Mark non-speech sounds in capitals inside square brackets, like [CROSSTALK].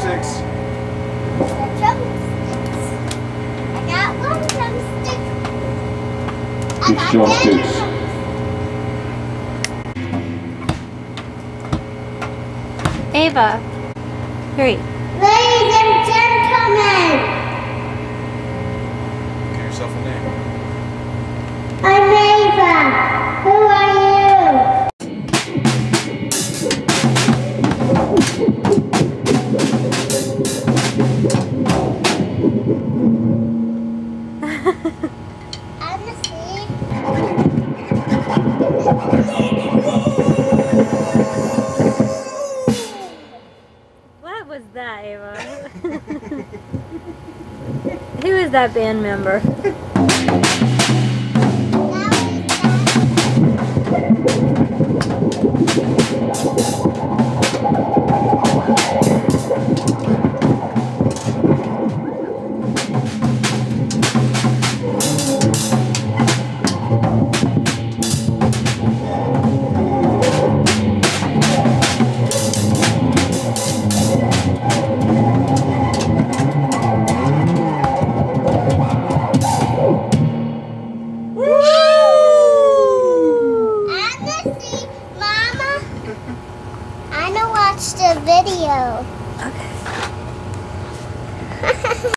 drumsticks. Drumsticks. I got one drumstick. I Six got drumsticks. ten Eva, hurry. Ladies and gentlemen, Give yourself a name. I'm Eva. Who are [LAUGHS] What was that, Eva? [LAUGHS] Who is that band member? want to watch the video. Okay.